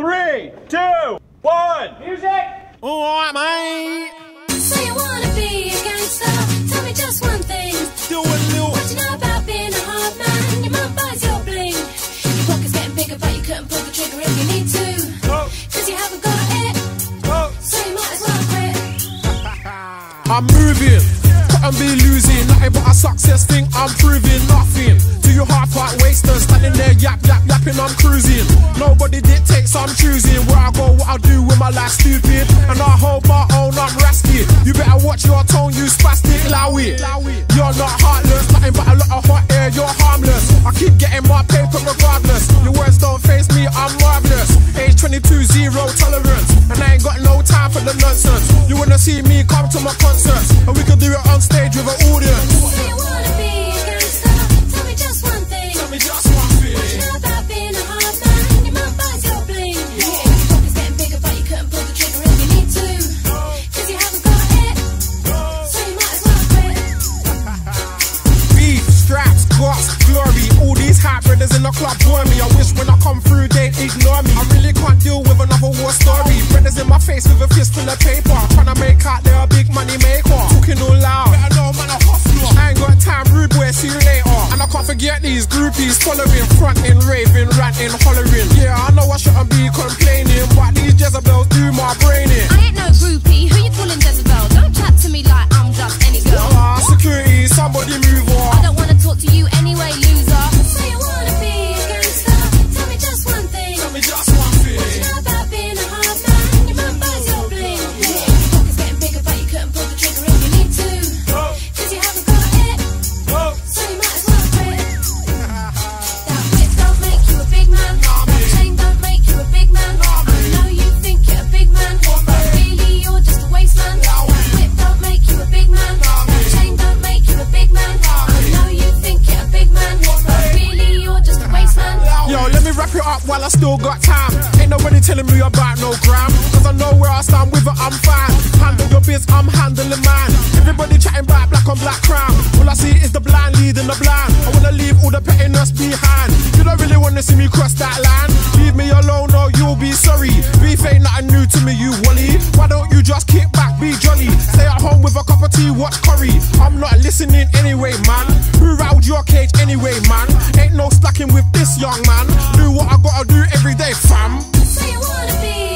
Three, two, one. Music! Alright, mate. So you wanna be a gangster? Tell me just one thing. Do a little. What you know about being a hard man? Your mum buys your bling. Your pocket's getting bigger, but you couldn't pull the trigger if you need to. Oh, Cause you haven't got it. oh. So you might as well quit. I'm moving, couldn't be losing. Nothing but a success thing, I'm proving nothing. To you half part wasters, standing there yap, yap, yapping, I'm cruising. Dictates, I'm choosing where I go, what I do with my life, stupid. And I hold my own, I'm rasky. You better watch your tone, you spastic, lowy. You're not heartless, nothing but a lot of hot air, you're harmless. I keep getting my paper regardless. Your words don't face me, I'm marvelous. Age 22, zero tolerance. And I ain't got no time for the nonsense. You wanna see me come to my concerts, and we can do it on stage with an audience. So you wanna be a gangster? Tell me just one thing. Tell me just one thing. Brothers in the club bore me. I wish when I come through they'd ignore me. I really can't deal with another war story. Brothers in my face with a fist full of paper. Tryna make out they're a big money maker. Talking all loud. Better know man a hustler. I ain't got time, rude boy, see you later. And I can't forget these groupies following, fronting, raving, ranting, hollering. Yeah, I know I shouldn't while I still got time. Ain't nobody telling me about no gram. Cause I know where I stand with it, I'm fine. Handle your biz, I'm handling mine. Everybody chatting about black on black crime. All I see is the blind leading the blind. I wanna leave all the pettiness behind. You don't really wanna see me cross that line. Leave me alone or you'll be sorry. Beef ain't nothing new to me, you wally. Why don't you just kick back, be jolly? Stay at home with a cup of tea, watch Corrie. I'm not listening anyway, man. Who rattled your cage anyway, man? Ain't no slacking with this young man. Do what I gotta do every day, fam. So you wanna be